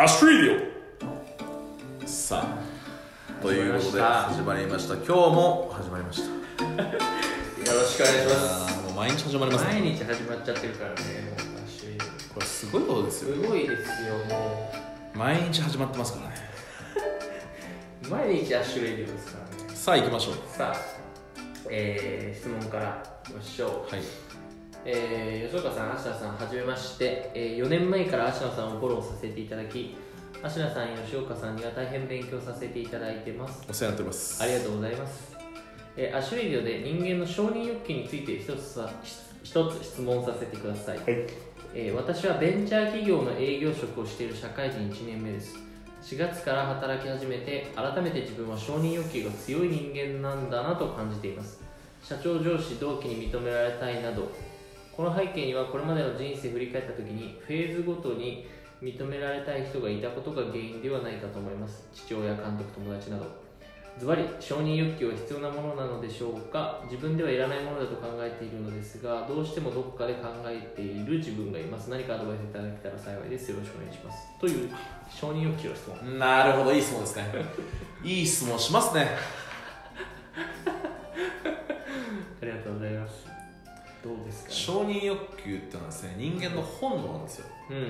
アッシュレディオさあということで始まりました。今日も始まりました。よろしくお願いします。ももう毎日始まりますね。毎日始まっちゃってるからねもう私。これすごいことですよ。すごいですよ。も毎日始まってますからね。う毎日アッシュレディオですからね。さあ行きましょう。さあえー、質問からいきましょう。はいえー、吉岡さん、芦名さん、はじめまして、えー、4年前から芦名さんをフォローさせていただき、芦名さん、吉岡さんには大変勉強させていただいてます。お世話になってます。ありがとうございます。えー、アッシュレディオで人間の承認欲求について一つさ一つ質問させてください、えー私はベンチャー企業の営業職をしている社会人1年目です。4月から働き始めて改めて自分は承認欲求が強い人間なんだなと感じています。社長上司同期に認められたいなどこの背景にはこれまでの人生振り返った時にフェーズごとに認められたい人がいたことが原因ではないかと思います。父親監督友達など。ズバリ承認欲求は必要なものなのでしょうか。自分ではいらないものだと考えているのですがどうしてもどこかで考えている自分がいます。何かアドバイスいただけたら幸いです。よろしくお願いします。という承認欲求の質問。なるほどいい質問ですね。いい質問しますね。ありがとうございますどうですか承認欲求ってのはですね人間の本能なんですよ。うんうんうん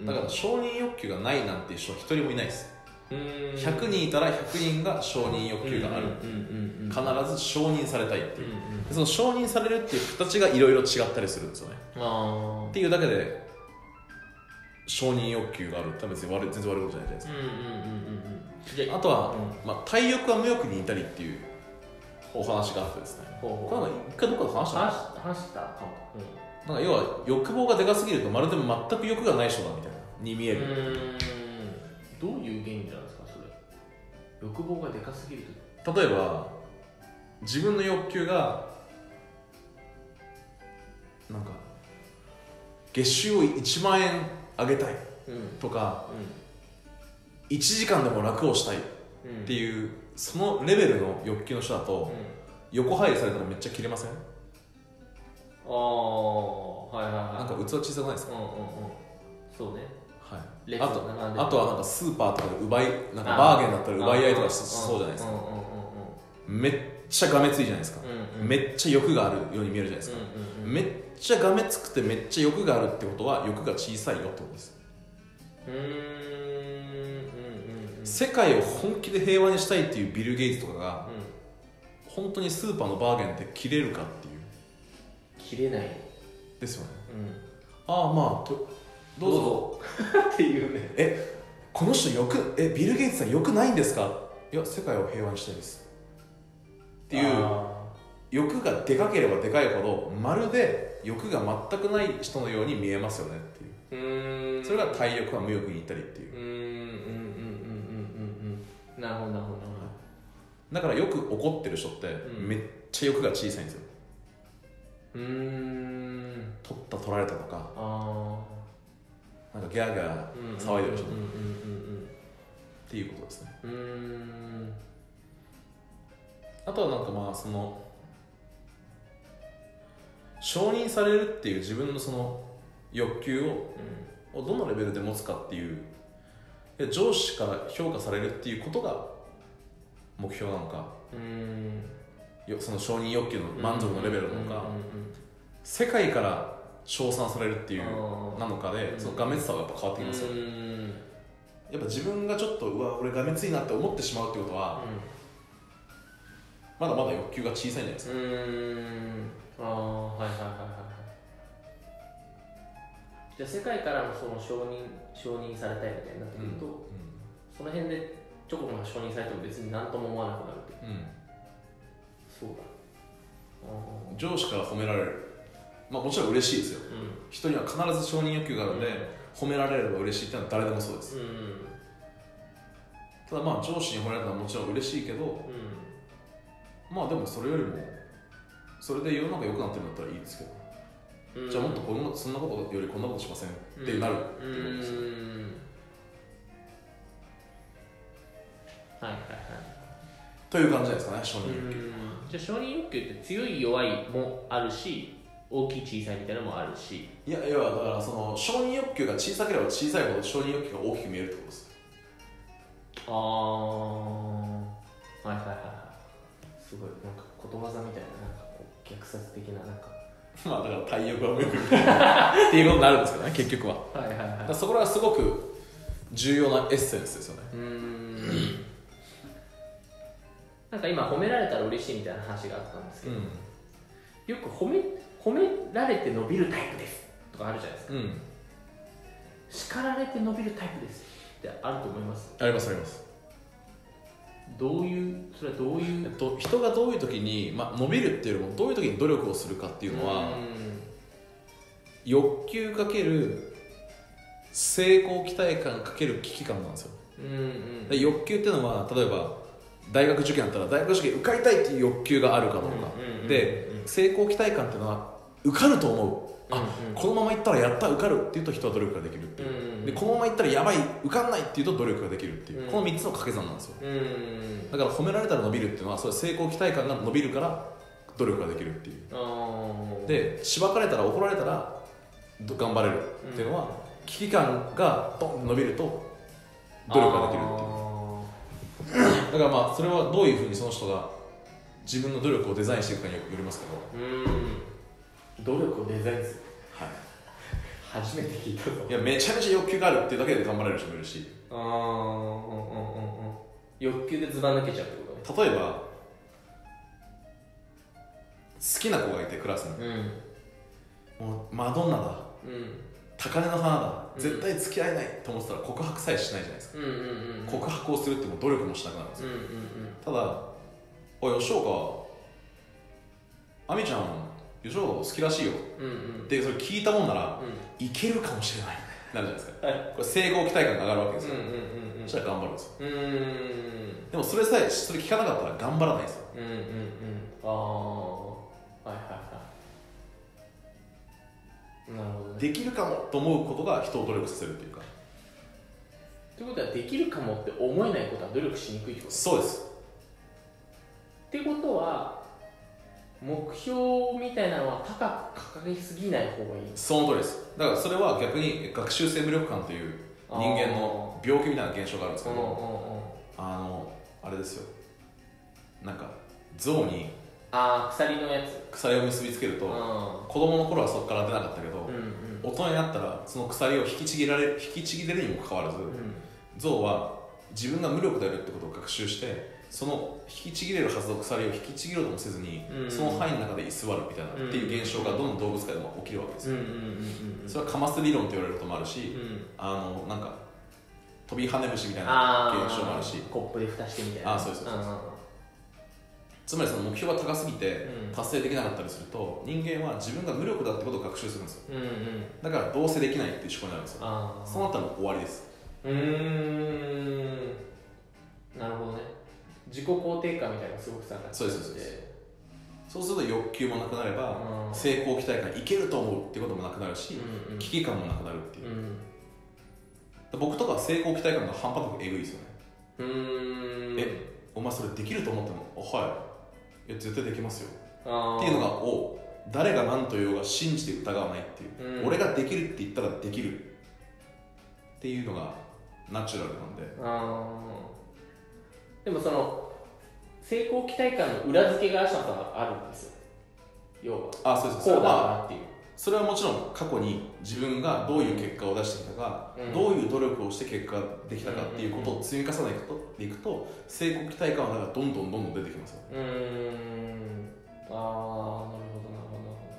うん。だから承認欲求がないなんていう人は一人もいないです。うーん。100人いたら100人が承認欲求がある。うんうんうんうん必ず承認されたいっていう。うんうんでその承認されるっていう形がいろいろ違ったりするんですよね。あっていうだけで承認欲求がある。って別に悪い全然悪いことじゃないじゃないですーうんうんうんうんあとは、うまあ、体欲は無欲に似たりっていうお話があってですね。これは一回どっかで話した話し話した。かも、なんか要は欲望がでかすぎるとまるで全く欲がない人だみたいなに見えうる、どういう原因なんですかそれ？欲望がでかすぎると。例えば自分の欲求がなんか月収を1万円上げたいうん。とかう1時間でも楽をしたいっんうんていうそのレベルの欲求の人だと横入りされたらめっちゃ切れません？うん、ああはいはいはい。なんか器小さくないですか、うんうんうん。そうね。はい、列あとあとはなんかスーパーとかで奪いなんかバーゲンだったら奪い合いとかしそうじゃないですか。うんうんうんめっちゃがめついじゃないですか、うんうんめっちゃ欲があるように見えるじゃないですか、うんうんうん。めっちゃがめつくてめっちゃ欲があるってことは欲が小さいよってことです、うん世界を本気で平和にしたいっていうビル・ゲイツとかがうん。本当にスーパーのバーゲンで切れるかっていう。切れない。ですよね。うん。ああまあとどうぞ。っていうね。えこの人欲えビル・ゲイツさん欲ないんですか？いや世界を平和にしたいです。っていうあ欲がでかければでかいほどまるで欲が全くない人のように見えますよねっていう。それが体欲は無欲にいったりっていうなるほどなるほど。だからよく怒ってる人ってうん。めっちゃ欲が小さいんですよ。うーん。取った取られたとか。あなんかギャーギャあー騒いでる人っうんうんていうことですね。うんあとはなんかまあその承認されるっていう自分のその欲求ををどのレベルで持つかっていうで上司から評価されるっていうことが目標なのか。うん。うんよその承認欲求の満足のレベルなのか。うんうんうん世界から称賛されるっていうなのかでうん。そのがめつさはやっぱ変わってきますようん。やっぱ自分がちょっとうわ俺がめついなって思ってしまうってことはまだまだ欲求が小さいんじゃないですか。うん。うんああはいはいはいはいはいじゃあ世界からのその承認承認されたいみたいになってくると、その辺でチョコが承認されても別に何とも思わなくなるってう。んうん。そうだ上司から褒められる。まあもちろん嬉しいですよ。うん。人には必ず承認欲求があるので、褒められれば嬉しいってのは誰でもそうです。うん。ただまあ上司に褒められたのはもちろん嬉しいけどうん。まあでもそれよりもそれで世の中良くなってるんだったらいいですけど、うん。じゃあもっとこんなそんなことよりこんなことしません？ってなるってことです、んはいはいはいという感じですかね承う認欲求。ん。じゃあ承認欲求って強い弱いもあるし大きい小さいみたいなのもあるし。いや要はだからその承認欲求が小さければ小さいほど承認欲求が大きく見えるってことです。ああはいはいはいはい。すごいなんかことわざみたいななんかこう虐殺的ななんかまあだから体欲は無欲みたいな。っていうことになるんですけどね結局は。はいはいはだからそこらはすごく重要なエッセンスですよね。うーん。なんか今褒められたら嬉しいみたいな話があったんですけど、よく褒め褒められて伸びるタイプです。とかあるじゃないですか。うん。叱られて伸びるタイプですってあると思います？ありますありますどういうそれはどういう？えっと、人がどういう時に、まあ、伸びるっていうよりもどういう時に努力をするかっていうのは、欲求かける成功期待感かける危機感なんですよ。うんうん。で欲求っていうのは例えば大学受験だったら大学受験受かりたいっていう欲求があるかどうか、で成功期待感っていうのは受かると思う、あうんうん。このままいったらやった受かるっていうと人は努力ができるっていう、うんうんでこのままいったらやばい受かんないっていうと努力ができるっていう、うん。この3つの掛け算なんですよ。うんだから褒められたら伸びるっていうのはそれ成功期待感が伸びるから努力ができるっていう。でしばかれたら怒られたらど頑張れるっていうのは、危機感がドンと伸びると努力ができるっていう。だからまあそれはどういうふうにその人が自分の努力をデザインしていくかによりますけど、うん努力をデザインする。は初めて聞いたぞ。い、いやめちゃめちゃ欲求があるっていうだけで頑張れる人もいるし。ああうんうんうんうん。欲求でずば抜けちゃうってこ例えば好きな子がいてクラスに。とねもうマドンナだ。うん。うん高嶺の花だ。うん。絶対付き合えないと思ってたら告白さえしないじゃないですか、うんうんうん告白をするってもう努力もしなくなるんですよ、うんうんただ「おい吉岡亜美ちゃん吉岡好きらしいよ」うんうん。うんでそれ聞いたもんならういけるかもしれない。なるじゃないですか。んはい。これ整合期待感が上がるわけですよ、うんうんうんうん。そしたら頑張るんですよ。でもそれさえそれ聞かなかったら頑張らないんですよ。うんうんうん。ああはいはいはいなるほどね。できるかもと思うことが人を努力させるっていうか。ということはできるかもって思えないことは努力しにくいってことそうです。ってことは目標みたいなのは高く掲げすぎない方がいい。その通りです。だからそれは逆に学習性無力感という人間の病気みたいな現象があるんですけうんうんうん。どあのあれですよ。なんか象にああ鎖のやつ。鎖を結びつけるとうん。子供の頃はそこから出なかったけど、うんうん。大人になったらその鎖を引きちぎられ引きちぎれるにもかかわらず、象は自分が無力であるってことを学習してその引きちぎれるはずの鎖を引きちぎろうともせずに、うん。その範囲の中で居座るみたいな、うんっていう現象がどんどん動物界でも起きるわけですよ、うんうんうんうんうん。それはカマス理論と言われることもあるし、うん。あのなんか飛び跳ね虫みたいなあ現象もあるし。コップで蓋してみたいな。あそうですそうですんん。つまりその目標が高すぎてうん。達成できなかったりすると人間は自分が無力だってことを学習するんですよ。うんうん。だからどうせできないっていう思考になるんですよ。そうなったら終わりです。うーん。なるほどね自己肯定感みたいなすごく下がって。そうですそうです。そうすると欲求もなくなればうん。成功期待感いけると思うってこともなくなるしうんうん。危機感もなくなるっていう。うん。僕とか成功期待感が半端なくえぐいですよね。うーん。えお前それできると思ってもあはい。いや絶対できますよ。っていうのがお誰が何と言おうが信じて疑わないっていう、うん。俺ができるって言ったらできる。っていうのがナチュラルなんででもその成功期待感の裏付けが明日さんはあるんですよ。要は。あそうです。そうだはなっていう。それはもちろん過去に自分がどういう結果を出してきたか、うん。どういう努力をして結果ができたかっていうことを積み重ねていくと成功期待感はどんどんどんどん出てきます。ようーん。ああなるほどなるほどなるほ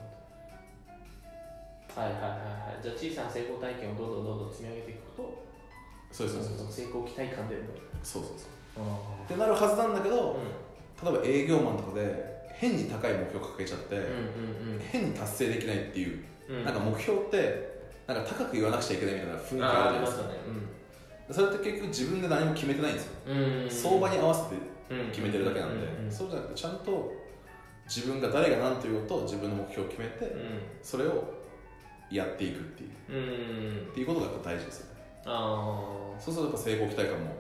ど。はいはいはいはい。じゃあ小さな成功体験をどんどんどんどん積み上げていくとそうですそうです成功期待感でも。そうそうそう。あってなるはずなんだけど、ー例えば営業マンとかで変に高い目標を掲げちゃって、うんうん変に達成できないっていう、うん。うんなんか目標ってなんか高く言わなくちゃいけないみたいな雰囲気あーああるじゃないですか。りますよねそれって結局自分で何も決めてないんですよ、うん。うん相場に合わせて決めてるだけなんで、うんうんそうじゃなくてちゃんと自分が誰が何と言おうと自分の目標を決めて、それをやっていくっていう。うん。うんっていうことがやっぱ大事ですよね。あそうするとやっぱ成功期待感も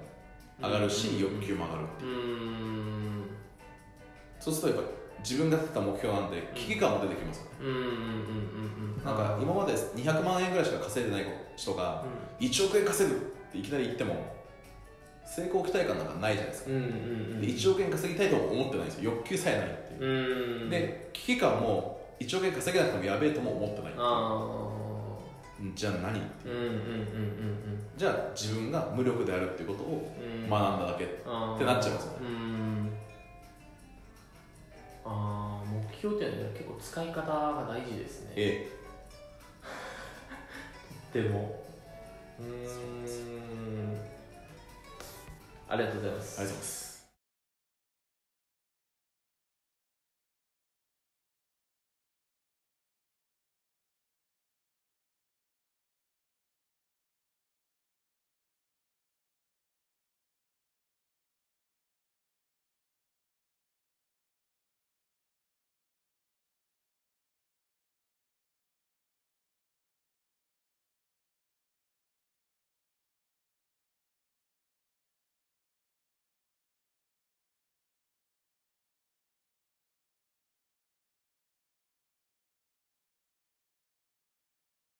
上がるし、うん欲求も上がるっていう、そうするとやっぱ自分が立てた目標なんで危機感も出てきますよね、なんか今まで200万円ぐらいしか稼いでない人が1億円稼ぐっていきなり言っても成功期待感なんかないじゃないですか、うん。うん。うん。で1億円稼ぎたいとも思ってないんですよ。欲求さえないっていう、うん。で危機感も1億円稼げなくてもやべえとも思ってない。あじゃあ何？あうんうじゃあ自分が無力であるっていうことをうん。学んだだけ、ってなっちゃいますよね。うん。ああ目標っていうのは結構使い方が大事ですね。え。でも。うーん。ありがとうございます。ありがとうございます